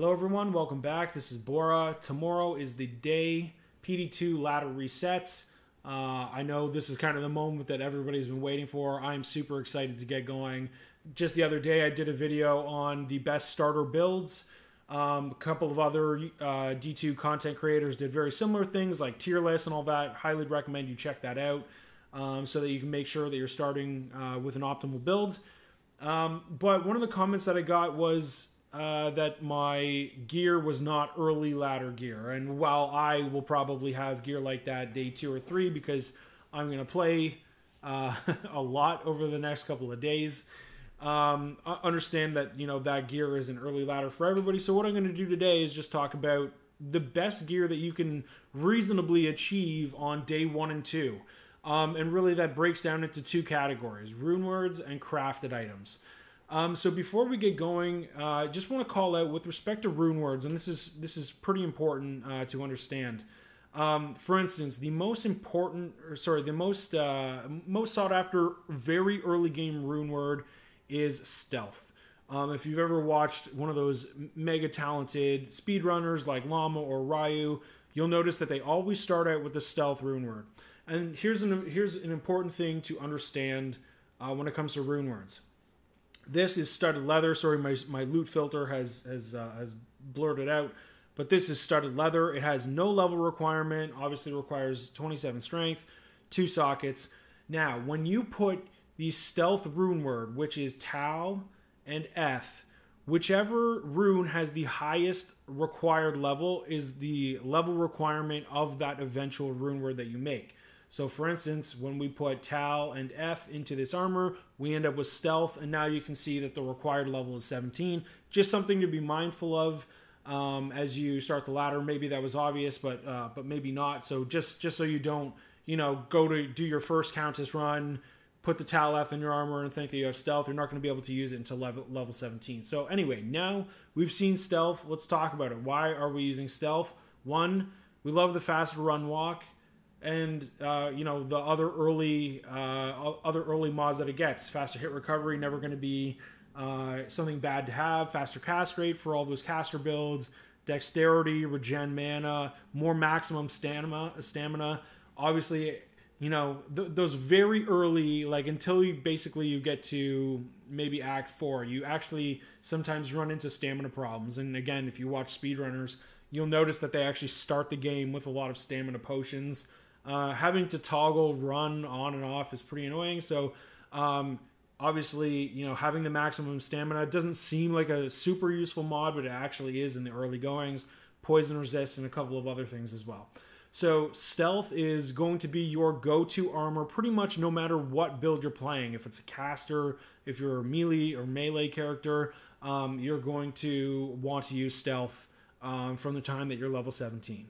Hello, everyone. Welcome back. This is Bora. Tomorrow is the day PD2 ladder resets. Uh, I know this is kind of the moment that everybody's been waiting for. I'm super excited to get going. Just the other day, I did a video on the best starter builds. Um, a couple of other uh, D2 content creators did very similar things like tier lists and all that. Highly recommend you check that out um, so that you can make sure that you're starting uh, with an optimal build. Um, but one of the comments that I got was uh, that my gear was not early ladder gear. And while I will probably have gear like that day two or three because I'm going to play uh, a lot over the next couple of days, um, understand that you know that gear is an early ladder for everybody. So what I'm going to do today is just talk about the best gear that you can reasonably achieve on day one and two. Um, and really, that breaks down into two categories rune words and crafted items. Um, so before we get going, uh, I uh, just want to call out with respect to rune words, and this is this is pretty important uh, to understand. Um, for instance, the most important, or sorry, the most uh, most sought after very early game rune word is stealth. Um, if you've ever watched one of those mega talented speedrunners like Llama or Ryu, you'll notice that they always start out with the stealth rune word. And here's an here's an important thing to understand uh, when it comes to rune words. This is studded leather. Sorry, my my loot filter has has uh, has blurred it out, but this is studded leather. It has no level requirement. Obviously, requires 27 strength, two sockets. Now, when you put the stealth rune word, which is Tal and Eth, whichever rune has the highest required level is the level requirement of that eventual rune word that you make. So, for instance, when we put Tal and Eth into this armor, we end up with Stealth, and now you can see that the required level is 17. Just something to be mindful of um, as you start the ladder. Maybe that was obvious, but uh, but maybe not. So just just so you don't you know go to do your first Countess run, put the Tal Eth in your armor, and think that you have Stealth. You're not going to be able to use it until level level 17. So anyway, now we've seen Stealth. Let's talk about it. Why are we using Stealth? One, we love the fast run walk and uh, you know the other early uh, other early mods that it gets. Faster hit recovery, never going to be uh, something bad to have. Faster cast rate for all those caster builds. Dexterity, regen mana, more maximum stamina. Stamina. Obviously, you know th- those very early, like until you basically you get to maybe Act Four, you actually sometimes run into stamina problems. And again, if you watch speedrunners, you'll notice that they actually start the game with a lot of stamina potions uh, having to toggle run on and off is pretty annoying. So, um, obviously, you know, having the maximum stamina doesn't seem like a super useful mod, but it actually is in the early goings. Poison resist and a couple of other things as well. So, stealth is going to be your go to armor pretty much no matter what build you're playing. If it's a caster, if you're a melee or melee character, um, you're going to want to use stealth um, from the time that you're level 17.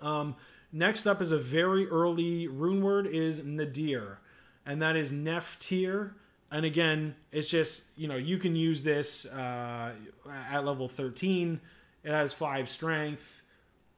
Um, Next up is a very early rune word is Nadir, and that is Nef Tir. And again, it's just you know you can use this uh, at level 13. It has five strength,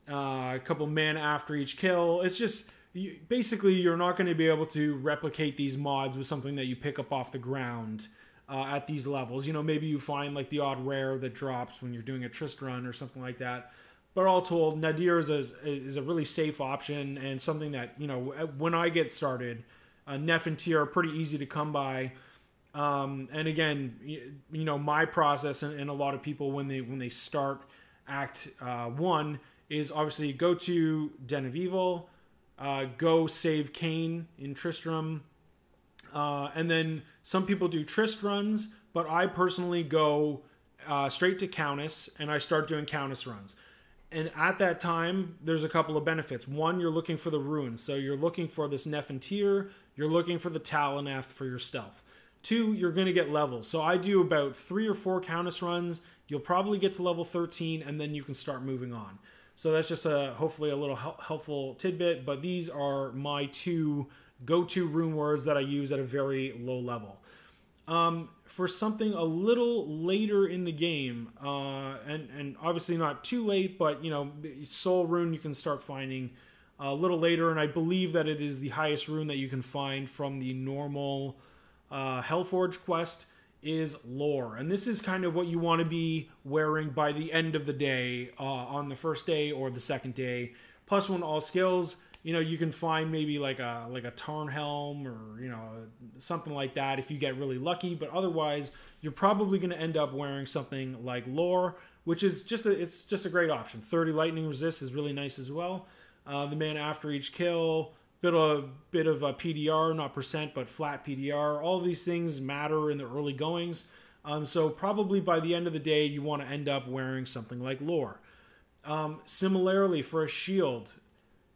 uh, a couple mana after each kill. It's just you, basically you're not going to be able to replicate these mods with something that you pick up off the ground. Uh, at these levels. You know, maybe you find like the odd rare that drops when you're doing a Trist run or something like that. But all told, Nadir is a, is a really safe option and something that, you know, when I get started, uh, Nef and Tir are pretty easy to come by. Um, and again, you, you, know, my process and, and, a lot of people when they when they start Act uh, One is obviously go to Den of Evil, uh, go save Cain in Tristram, uh, and then some people do Trist runs, but I personally go uh, straight to Countess and I start doing Countess runs and at that time, there's a couple of benefits. One, you're looking for the runes, so you're looking for this Nef and Tir. You're looking for the Taloneth for your stealth. Two, you're going to get levels. So I do about three or four Countess runs. You'll probably get to level 13, and then you can start moving on. So that's just a hopefully a little helpful tidbit. But these are my two go-to rune words that I use at a very low level um, for something a little later in the game, uh, and and obviously not too late, but you know, Sol Rune you can start finding a little later, and I believe that it is the highest rune that you can find from the normal uh, Hellforge quest is lore. And this is kind of what you want to be wearing by the end of the day, uh, on the first day or the second day. Plus one all skills. You know, you can find maybe like a like a Tarnhelm or you know something like that if you get really lucky. But otherwise, you're probably going to end up wearing something like lore, which is just a, it's just a great option. 30 lightning resist is really nice as well. Uh, the mana after each kill, bit of bit of a PDR, not percent, but flat PDR. All these things matter in the early goings. Um, so probably by the end of the day, you want to end up wearing something like lore. Um, similarly, for a shield,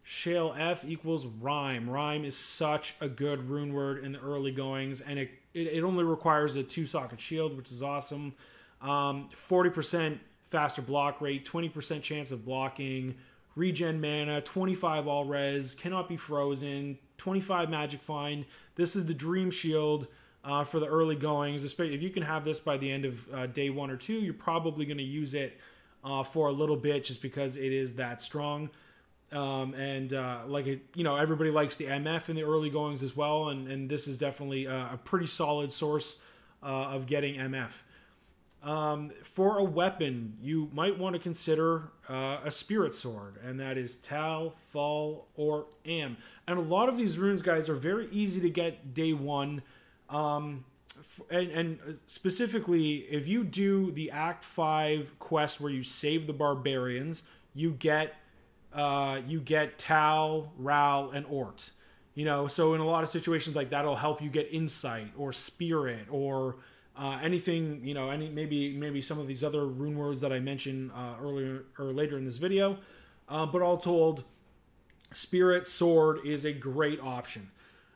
Shael Eth equals rhyme. Rhyme is such a good rune word in the early goings, and it, it, it only requires a two socket shield, which is awesome. Um, 40% faster block rate, 20% chance of blocking, regen mana, 25 all res, cannot be frozen, 25 magic find. This is the dream shield uh, for the early goings. If you can have this by the end of uh, day one or two, you're probably going to use it uh, for a little bit just because it is that strong. Um, and uh, like it, you know, everybody likes the MF in the early goings as well, and and this is definitely a, a pretty solid source uh, of getting MF. Um, for a weapon, you might want to consider uh, a spirit sword, and that is Tal, Thul, or Amn. And a lot of these runes, guys, are very easy to get day one. Um, and, and specifically, if you do the Act Five quest where you save the barbarians, you get uh, you get Tal, Ral, and Ort. You know, so in a lot of situations like that, it'll help you get insight or spirit or uh, anything, you know, any maybe maybe some of these other rune words that I mentioned uh, earlier or later in this video. Uh, but all told, Spirit Sword is a great option.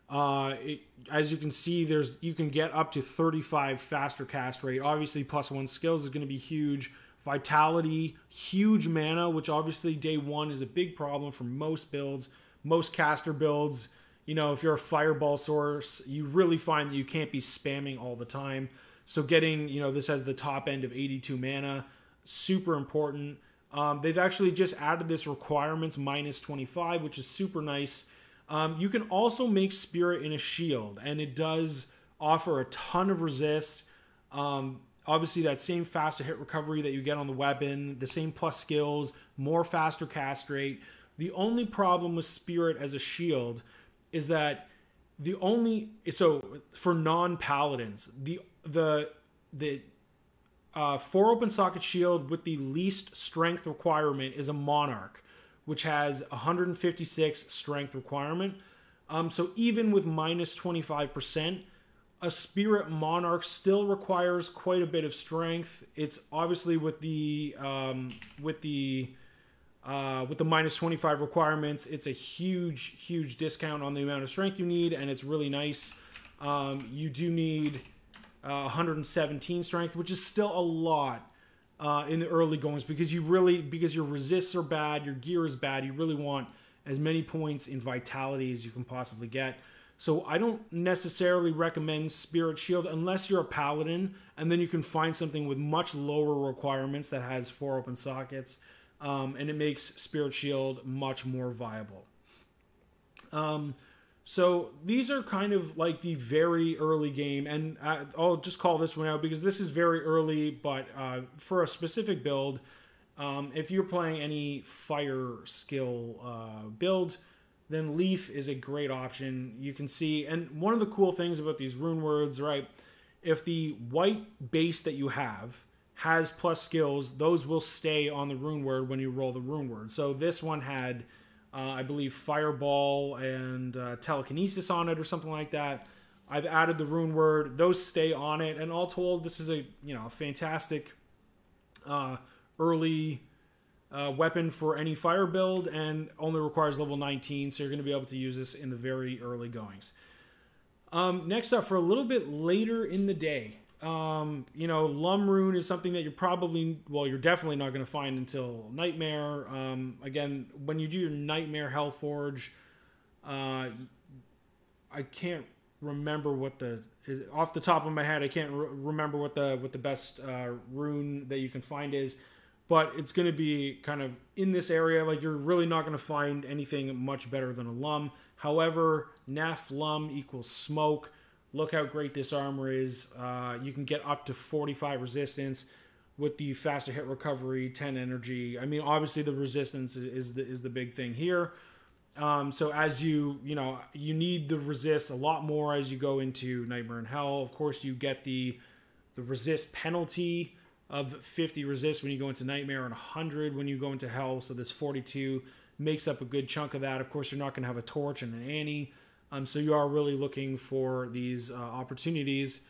Uh, it, as you can see, there's you can get up to 35 faster cast rate. Obviously, plus one skills is going to be huge. Vitality, huge mana, which obviously day one is a big problem for most builds, most caster builds. You know, if you're a fireball source, you really find that you can't be spamming all the time. So getting, you know, this has the top end of 82 mana, super important. Um, they've actually just added this requirements minus 25, which is super nice. Um, you can also make spirit in a shield, and it does offer a ton of resist. Um, obviously, that same faster hit recovery that you get on the weapon, the same plus skills, more faster cast rate. The only problem with spirit as a shield is that the only so for non paladins the the the uh, four open socket shield with the least strength requirement is a monarch, which has 156 strength requirement. Um, so even with 25%, a spirit monarch still requires quite a bit of strength. It's obviously with the um, with the uh, with the minus 25 requirements, it's a huge, huge discount on the amount of strength you need, and it's really nice. Um, you do need uh, 117 strength, which is still a lot uh, in the early goings because you really because your resists are bad, your gear is bad. You really want as many points in vitality as you can possibly get. So I don't necessarily recommend Spirit Shield unless you're a paladin, and then you can find something with much lower requirements that has four open sockets, um, and it makes Spirit Shield much more viable. Um, so these are kind of like the very early game, and I'll just call this one out because this is very early. But uh, for a specific build, um, if you're playing any fire skill uh, build, then Leaf is a great option. You can see, and one of the cool things about these rune words, right? If the white base that you have has plus skills, those will stay on the rune word when you roll the rune word. So this one had uh, I believe Fireball and uh, Telekinesis on it or something like that. I've added the rune word; those stay on it. And all told, this is a you know fantastic uh, early uh, weapon for any fire build, and only requires level 19. So you're going to be able to use this in the very early goings. Um, next up, for a little bit later in the day, um, you know, Lum Rune is something that you're probably, well, you're definitely not going to find until Nightmare. Um, again, when you do your Nightmare Hellforge, uh, I can't remember what the off the top of my head. I can't re- remember what the what the best uh, rune that you can find is, but it's going to be kind of in this area. Like you're really not going to find anything much better than a Lum. However, Nef Lum equals smoke Look how great this armor is. Uh, you can get up to 45 resistance with the faster hit recovery, 10 energy. I mean, obviously the resistance is the is the big thing here. Um, so as you you know you need the resist a lot more as you go into Nightmare and Hell. Of course, you get the the resist penalty of 50 resist when you go into Nightmare and 100 when you go into Hell. So this 42 makes up a good chunk of that. Of course, you're not going to have a torch and an Anni. Um, so you are really looking for these uh, opportunities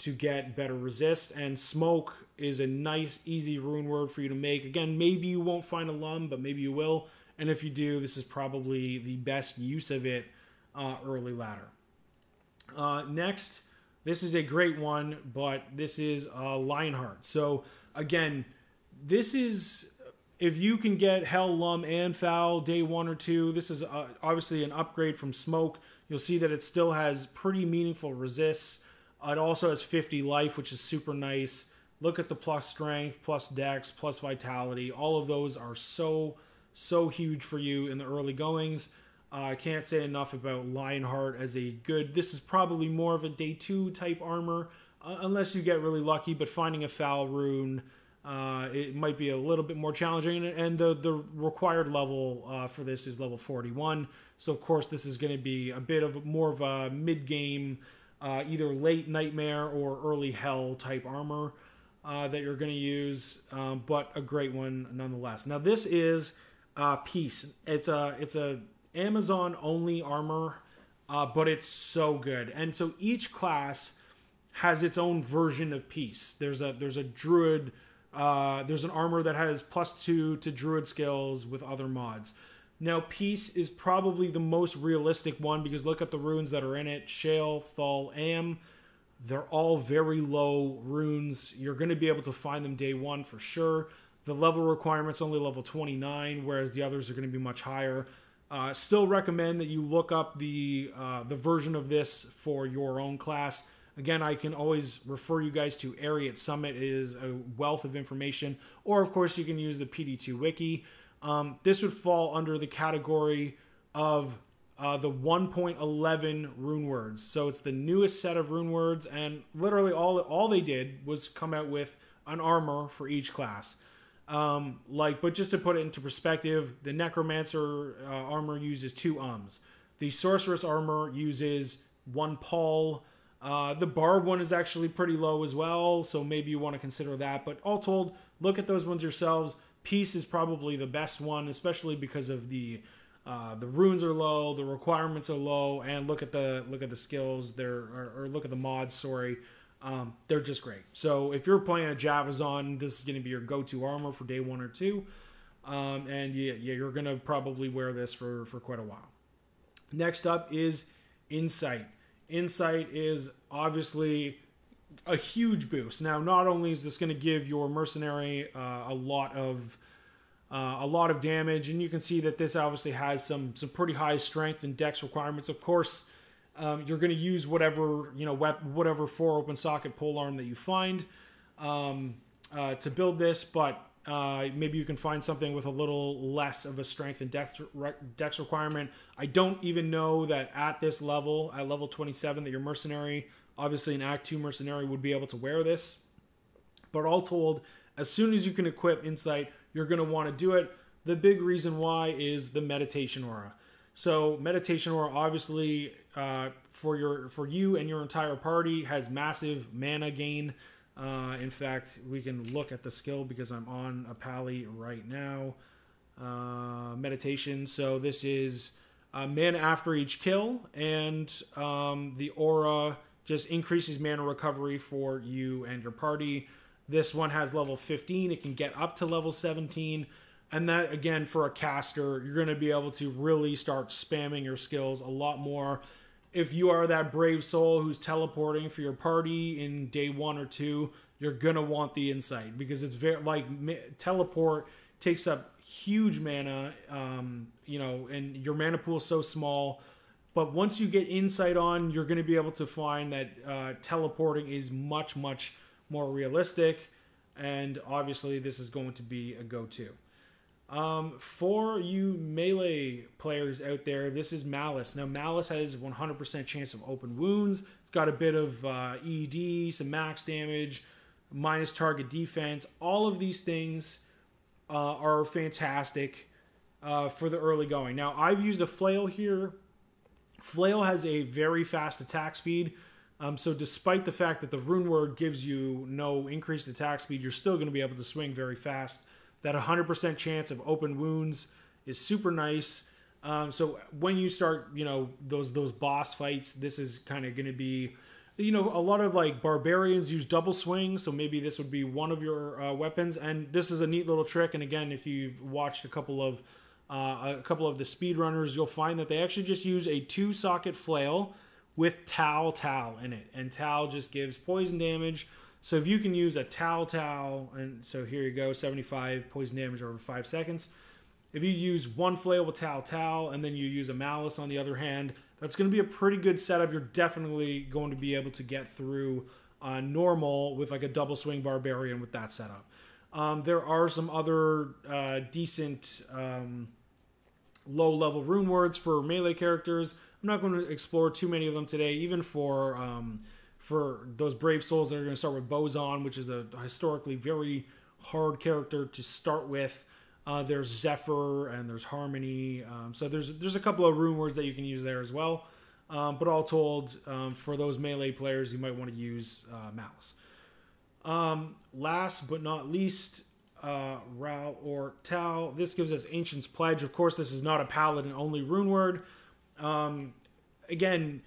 to get better resist. And smoke is a nice, easy rune word for you to make. Again, maybe you won't find a lum, but maybe you will. And if you do, this is probably the best use of it uh, early ladder. Uh, next, this is a great one, but this is uh, Lionheart. So again, this is if you can get Hel, Lum, and Fal day one or two. This is uh, obviously an upgrade from Smoke. You'll see that it still has pretty meaningful resists. It also has 50 life, which is super nice. Look at the plus strength, plus dex, plus vitality. All of those are so so huge for you in the early goings. Uh, I can't say enough about Lionheart as a good. This is probably more of a day two type armor, uh, unless you get really lucky. But finding a Fal rune, uh, it might be a little bit more challenging. And the the required level uh, for this is level 41. So of course this is going to be a bit of more of a mid game, uh, either late nightmare or early hell type armor uh, that you're going to use, um, but a great one nonetheless. Now this is uh, Peace. It's a it's a Amazon only armor, uh, but it's so good. And so each class has its own version of Peace. There's a there's a druid. Uh, there's an armor that has plus two to druid skills with other mods. Now, Peace is probably the most realistic one because look at the runes that are in it Shael, Thul, Amn. They're all very low runes. You're going to be able to find them day one for sure. The level requirement's only level 29, whereas the others are going to be much higher. Uh, still recommend that you look up the uh, the version of this for your own class. Again, I can always refer you guys to Arreat Summit. It is a wealth of information. Or, of course, you can use the PD2 Wiki. Um, this would fall under the category of uh, the 1.11 rune words. So it's the newest set of rune words, and literally all all they did was come out with an armor for each class. Um, like, but just to put it into perspective, the Necromancer uh, armor uses two ums. The Sorceress armor uses one Pul. Uh, the Barb one is actually pretty low as well, so maybe you want to consider that. But all told, look at those ones yourselves. Peace is probably the best one, especially because of the uh, the runes are low, the requirements are low, and look at the look at the skills there, or, or look at the mods. Sorry, um, they're just great. So if you're playing a Javazon, this is going to be your go-to armor for day one or two, um, and yeah, yeah, you're going to probably wear this for for quite a while. Next up is Insight. Insight is obviously a huge boost. Now, not only is this going to give your mercenary uh, a lot of uh, a lot of damage, and you can see that this obviously has some some pretty high strength and dex requirements. Of course, um, you're going to use whatever you know, whatever four open socket pole arm that you find um, uh, to build this, but uh, maybe you can find something with a little less of a strength and dex, re- dex requirement. I don't even know that at this level, at level 27, that your mercenary, obviously an Act 2 mercenary, would be able to wear this. But all told, as soon as you can equip Insight, you're going to want to do it. The big reason why is the meditation aura. So meditation aura obviously uh, for your for you and your entire party has massive mana gain. Uh, in fact, we can look at the skill because I'm on a pally right now. Uh, meditation. So this is uh, mana after each kill, and um, the aura just increases mana recovery for you and your party. This one has level 15. It can get up to level 17. And that, again, for a caster, you're going to be able to really start spamming your skills a lot more. If you are that brave soul who's teleporting for your party in day one or two, you're going to want the insight because it's very like teleport takes up huge mana, um, you know, and your mana pool is so small. But once you get insight on, you're going to be able to find that uh, teleporting is much, much more realistic. And obviously, this is going to be a go to. Um, for you melee players out there, this is Malice. Now, Malice has 100% chance of open wounds. It's got a bit of uh, ED, some max damage, minus target defense. All of these things uh, are fantastic uh, for the early going. Now, I've used a flail here. Flail has a very fast attack speed. Um, so, despite the fact that the rune word gives you no increased attack speed, you're still going to be able to swing very fast. That 100% chance of open wounds is super nice. Um, so when you start, you know, those those boss fights, this is kind of going to be, you know, a lot of like barbarians use double swing, so maybe this would be one of your uh, weapons. And this is a neat little trick. And again, if you've watched a couple of uh, a couple of the speedrunners, you'll find that they actually just use a two socket flail with Tal Tal in it, and Tal just gives poison damage. So if you can use a Tal Tal, and so here you go, 75 poison damage over five seconds if you use one with Tal Tal and then you use a Malice on the other hand, that's going to be a pretty good setup. You're definitely going to be able to get through uh, normal with like a double swing barbarian with that setup. Um, there are some other uh, decent um, low level rune words for melee characters. I'm not going to explore too many of them today, even for um, for those brave souls that are going to start with Bowazon, which is a historically very hard character to start with. Uh, there's Zephyr and there's Harmony. Um, so there's there's a couple of rune words that you can use there as well. Um, but all told, um, for those melee players, you might want to use uh, Malice. Um, last but not least, uh, Ral Ort Tal. This gives us Ancient's Pledge. Of course, this is not a paladin only rune word. Um, again,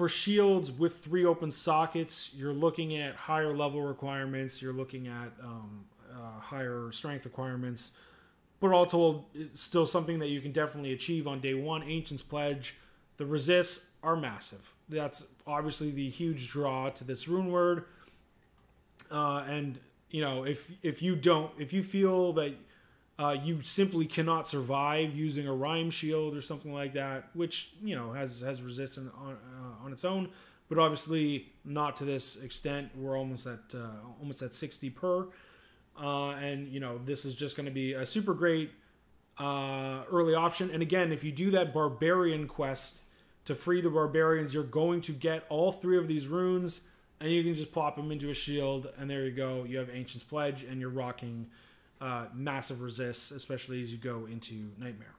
for shields with three open sockets, you're looking at higher level requirements. You're looking at um, uh, higher strength requirements but all told, it's still something that you can definitely achieve on day one. Ancient's Pledge, the resists are massive. That's obviously the huge draw to this rune word. Uh, and you know, if if you don't, if you feel that uh, you simply cannot survive using a Rhyme shield or something like that, which you know has has resistance on uh, on its own, but obviously not to this extent. We're almost at uh, almost at sixty per. Uh, and you know this is just going to be a super great uh, early option. And again, if you do that barbarian quest to free the barbarians, you're going to get all three of these runes, and you can just plop them into a shield, and there you go. You have Ancient's Pledge, and you're rocking uh, massive resists, especially as you go into Nightmare.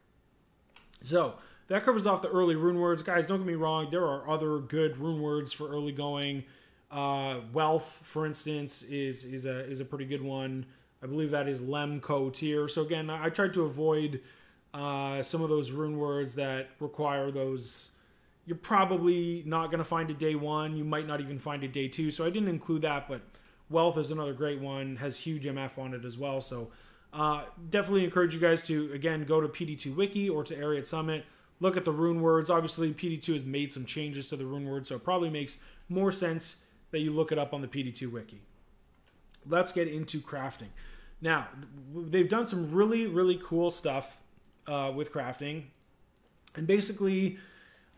So that covers off the early rune words, guys. Don't get me wrong; there are other good rune words for early going. Uh, wealth, for instance, is is a is a pretty good one. I believe that is Lem Ko Tir. So again, I, tried to avoid uh, some of those rune words that require those. You're probably not going to find a day one. You might not even find a day two. So I didn't include that, but wealth is another great one. Has huge MF on it as well. So uh, definitely encourage you guys to again go to PD2 Wiki or to Arreat Summit. Look at the rune words. Obviously, PD2 has made some changes to the rune words, so it probably makes more sense that you look it up on the PD2 wiki. Let's get into crafting. Now, they've done some really, really cool stuff uh, with crafting. And basically,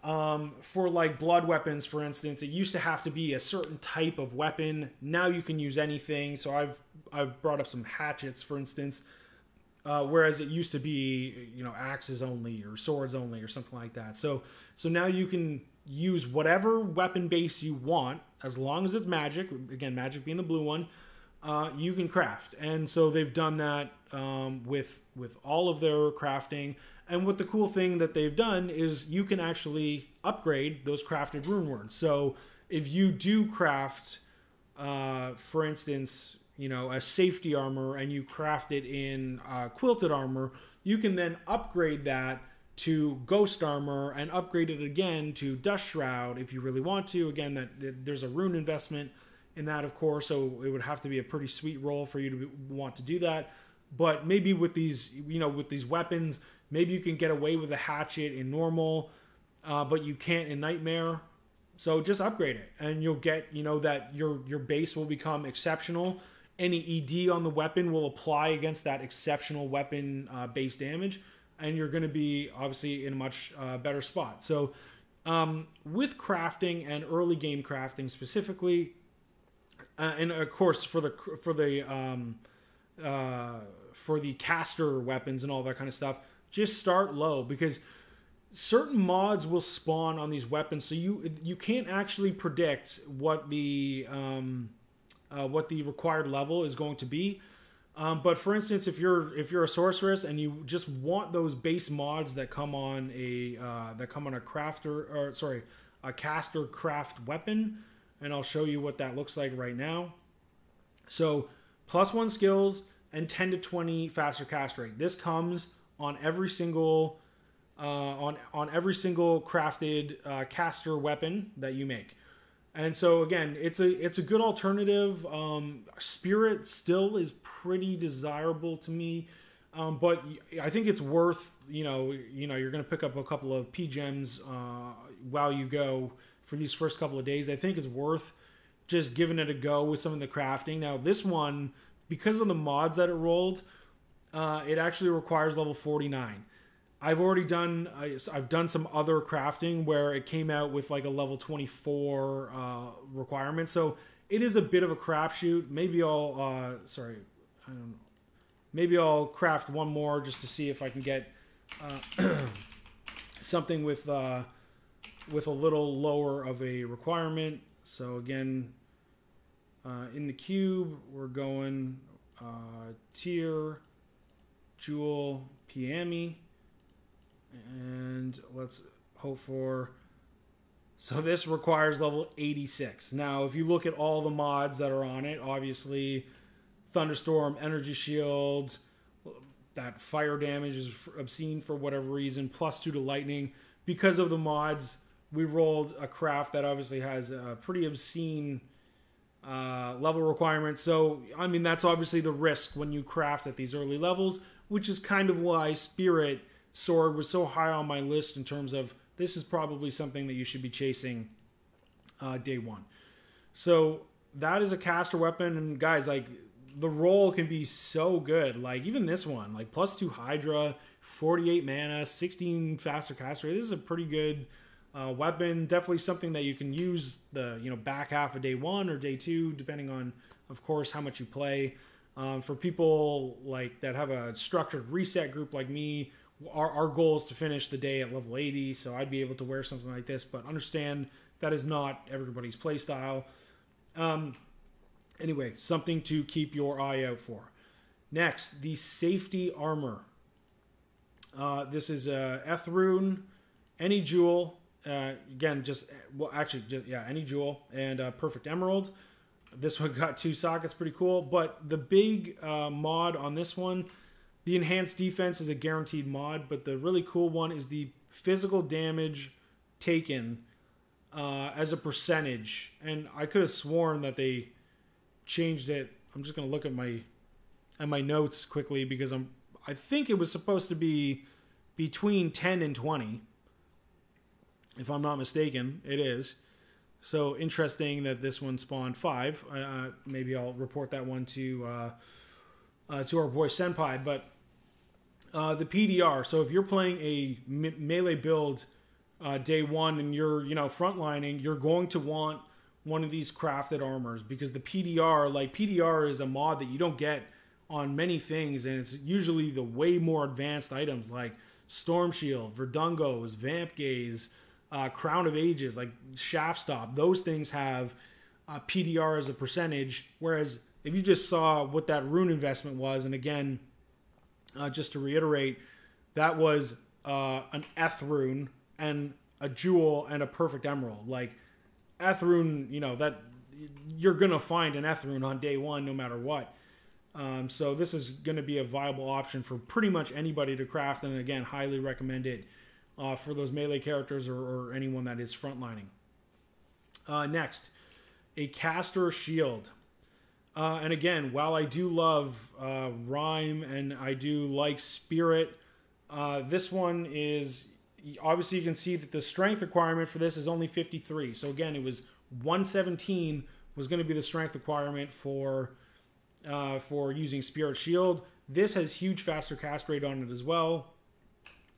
um, for like blood weapons, for instance, it used to have to be a certain type of weapon. Now you can use anything. So I've I've brought up some hatchets, for instance, uh, whereas it used to be you know axes only or swords only or something like that. So so now you can use whatever weapon base you want as long as it's magic. Again, magic being the blue one. Uh, you can craft, and so they've done that um, with with all of their crafting. And what the cool thing that they've done is you can actually upgrade those crafted rune words. So if you do craft, uh, for instance, you know a safety armor, and you craft it in uh, quilted armor, you can then upgrade that to Ghost Armor and upgrade it again to Dust Shroud if you really want to. Again, that there's a rune investment in that, of course, so it would have to be a pretty sweet roll for you to want to do that. But maybe with these, you know, with these weapons, maybe you can get away with a hatchet in normal, uh, but you can't in Nightmare. So just upgrade it, and you'll get, you know, that your your base will become exceptional. Any ED on the weapon will apply against that exceptional weapon uh, base damage and you're going to be obviously in a much uh, better spot. So, um, with crafting and early game crafting specifically, uh, and of course for the for the um, uh, for the caster weapons and all that kind of stuff, just start low because certain mods will spawn on these weapons, so you you can't actually predict what the um, uh, what the required level is going to be. Um, but for instance, if you're if you're a sorceress and you just want those base mods that come on a uh, that come on a crafter or sorry a caster craft weapon, and I'll show you what that looks like right now. So plus one skills and 10 to 20 faster cast rate. This comes on every single uh, on on every single crafted uh, caster weapon that you make. And so again, it's a it's a good alternative. Um, Spirit still is pretty desirable to me, um, but I think it's worth you know you know you're to pick up a couple of P gems uh, while you go for these first couple of days. I think it's worth just giving it a go with some of the crafting. Now this one, because of the mods that it rolled, uh, it actually requires level 49. I've already done I've done some other crafting where it came out with like a level 24 uh, requirement. So it is a bit of a crapshoot. Maybe I'll uh, sorry, I don't know. Maybe I'll craft one more just to see if I can get uh, something with uh, with a little lower of a requirement. So again, uh, in the cube, we're going uh, Tir, jewel, PME and let's hope for so this requires level 86 now if you look at all the mods that are on it obviously thunderstorm energy shield that fire damage is obscene for whatever reason plus two to lightning. Because of the mods we rolled a craft that obviously has a pretty obscene uh, level requirement so i mean that's obviously the risk when you craft at these early levels which is kind of why spirit sword was so high on my list in terms of this is probably something that you should be chasing uh, day one. So that is a caster weapon, and guys, like the roll can be so good. Like even this one, like plus two Hydra, 48 mana, 16 faster caster. This is a pretty good uh, weapon. Definitely something that you can use the you know back half of day one or day two, depending on, of course, how much you play. Um, for people like that have a structured reset group like me, our, our goal is to finish the day at level 80, so I'd be able to wear something like this, but understand that is not everybody's playstyle. Um, anyway, something to keep your eye out for. Next, the safety armor. Uh, this is a uh, Ethrune, any jewel. Uh, again, just well, actually, just, yeah, any jewel and uh, perfect emerald. This one got two sockets, pretty cool. But the big uh, mod on this one the enhanced defense is a guaranteed mod, but the really cool one is the physical damage taken uh, as a percentage. And I could have sworn that they changed it. I'm just gonna look at my at my notes quickly because I'm I think it was supposed to be between 10 and 20. If I'm not mistaken, it is. So interesting that this one spawned five. Uh, maybe I'll report that one to uh, uh, to our boy Senpai. But uh, the PDR. So if you're playing a me- melee build uh, day one and you're you know frontlining, you're going to want one of these crafted armors because the PDR, like PDR, is a mod that you don't get on many things, and it's usually the way more advanced items like Storm Shield, Verdungos, Vamp Gaze, uh, Crown of Ages, like Shaftstop. Those things have uh, PDR as a percentage, whereas if you just saw what that rune investment was, and again uh, just to reiterate, that was uh, an Ethrune and a jewel and a perfect emerald. Like Eth rune, you know that you're gonna find an Eth rune on day one, no matter what. Um, so this is going to be a viable option for pretty much anybody to craft, and again, highly recommend it uh, for those melee characters or, or anyone that is frontlining. Uh, next, a caster shield. Uh, and again, while I do love uh, Rhyme and I do like Spirit, uh, this one is obviously you can see that the strength requirement for this is only 53. So again, it was 117 was going to be the strength requirement for uh, for using Spirit Shield. This has huge faster cast rate on it as well.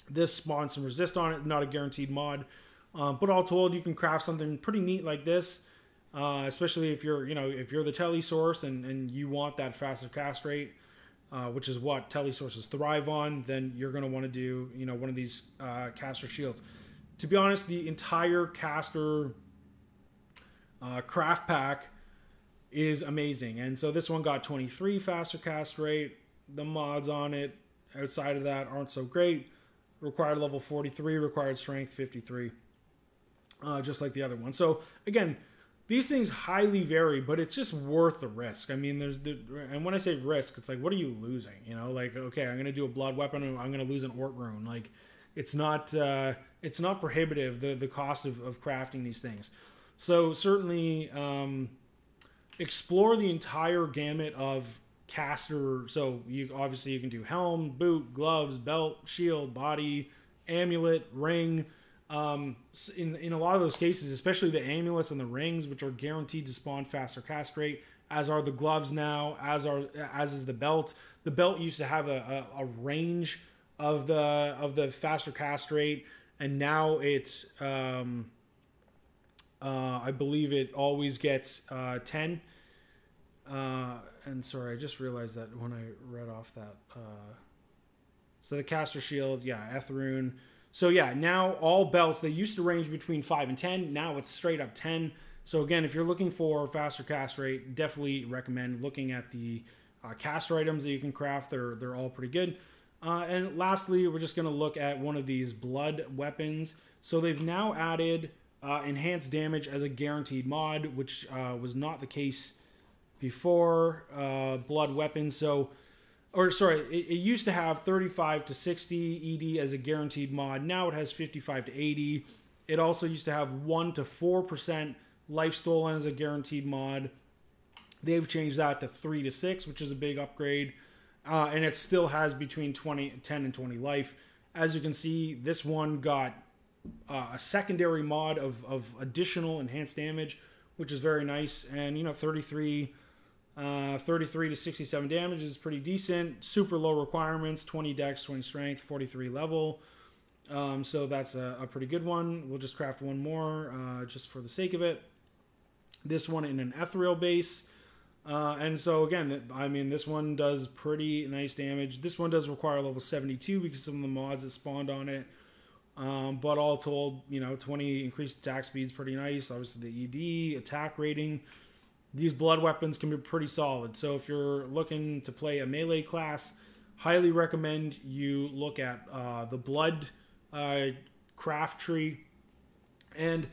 This spawns some resist on it, not a guaranteed mod. Uh, but all told, you can craft something pretty neat like this uh, especially if you're you know if you're the tele source and, and you want that faster cast rate. uh, which is what telesources thrive on, then you're going to want to do you know one of these uh, caster shields. To be honest, the entire caster uh, craft pack is amazing, and so this one got 23 faster cast rate. The mods on it outside of that aren't so great. Required level 43, required strength 53, uh, just like the other one. So again these things highly vary, but it's just worth the risk. I mean, there's the, and when I say risk, it's like, what are you losing? You know, like, okay, I'm gonna do a blood weapon, I'm gonna lose an Ort rune. Like, it's not, uh, it's not prohibitive the the cost of, of crafting these things. So certainly, um, explore the entire gamut of caster. So you obviously you can do helm, boot, gloves, belt, shield, body, amulet, ring um, in in a lot of those cases, especially the amulets and the rings, which are guaranteed to spawn faster cast rate, as are the gloves now, as are as is the belt. The belt used to have a, a, a range of the of the faster cast rate, and now it's um, uh, I believe it always gets uh, ten. Uh, and sorry, I just realized that when I read off that. Uh, so the caster shield, yeah, Ethrune. So yeah, now all belts they used to range between five and ten. Now it's straight up ten. So again, if you're looking for faster cast rate, definitely recommend looking at the uh, caster items that you can craft. They're they're all pretty good. Uh, and lastly, we're just going to look at one of these blood weapons. So they've now added uh, enhanced damage as a guaranteed mod, which uh, was not the case before uh, blood weapons. So or sorry, it, it, used to have 35 to 60 ED as a guaranteed mod. Now it has 55 to 80. It also used to have 1 to 4% life stolen as a guaranteed mod. They've changed that to 3 to 6, which is a big upgrade. Uh, and it still has between 20, 10 and 20 life. As you can see, this one got uh, a secondary mod of, of additional enhanced damage, which is very nice. And, you know, 33 uh, 33 to 67 damage is pretty decent. Super low requirements 20 dex, 20 strength, 43 level. Um, so that's a, a, pretty good one. We'll just craft one more uh, just for the sake of it. This one in an ethereal base. Uh, and so again, I mean, this one does pretty nice damage. This one does require level 72 because some of the mods that spawned on it. Um, but all told, you know, 20 increased attack speed is pretty nice. Obviously, the ED, attack rating these blood weapons can be pretty solid. So if you're looking to play a melee class, highly recommend you look at uh, the blood uh, craft tree. And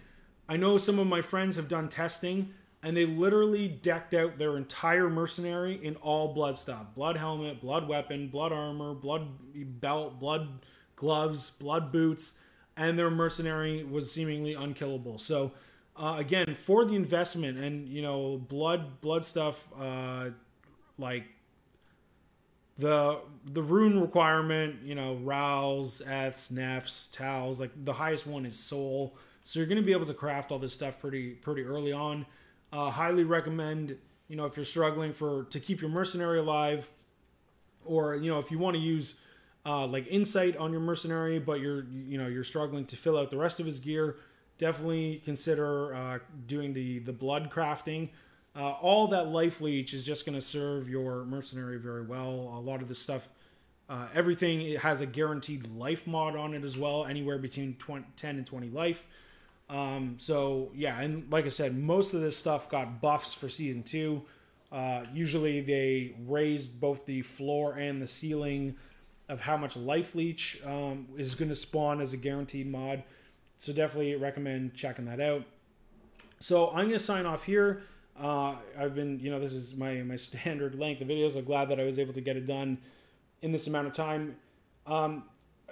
I know some of my friends have done testing and they literally decked out their entire mercenary in all blood stuff blood helmet, blood weapon, blood armor, blood belt, blood gloves, blood boots, and their mercenary was seemingly unkillable. So uh, again for the investment and you know blood blood stuff uh, like the the rune requirement you know rows eths nefs Tals like the highest one is soul. So you're going to be able to craft all this stuff pretty pretty early on. Uh, highly recommend you know if you're struggling for to keep your mercenary alive or you know if you want to use uh, like insight on your mercenary but you're you know you're struggling to fill out the rest of his gear definitely consider uh, doing the the blood crafting. Uh, all that life leech is just going to serve your mercenary very well. A lot of this stuff, uh, everything it has a guaranteed life mod on it as well, anywhere between 20, 10 and 20 life. Um, so yeah, and like I said, most of this stuff got buffs for season two. Uh, usually they raised both the floor and the ceiling of how much life leech um, is going to spawn as a guaranteed mod. So definitely recommend checking that out. So I'm going to sign off here. Uh, I've been, you know, this is my my standard length of videos. I'm glad that I was able to get it done in this amount of time. Um,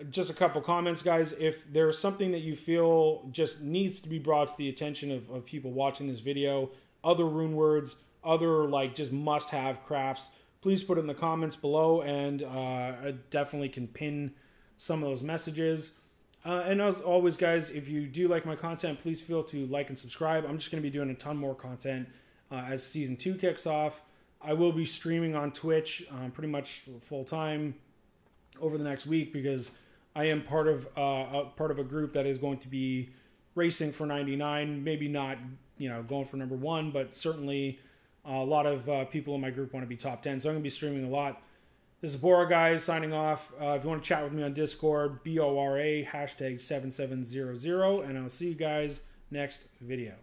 just a couple comments, guys. If there's something that you feel just needs to be brought to the attention of, of people watching this video, other rune words, other like just must have crafts, please put in the comments below and uh, I definitely can pin some of those messages. Uh, and as always, guys, if you do like my content, please feel to like and subscribe. I'm just going to be doing a ton more content uh, as season two kicks off. I will be streaming on Twitch um, pretty much full time over the next week because I am part of uh, a part of a group that is going to be racing for 99. Maybe not, you know, going for number one, but certainly a lot of uh, people in my group want to be top 10. So I'm going to be streaming a lot This is Bora guys signing off. Uh, if you want to chat with me on Discord, B O R A hashtag seven seven zero zero, and I'll see you guys next video.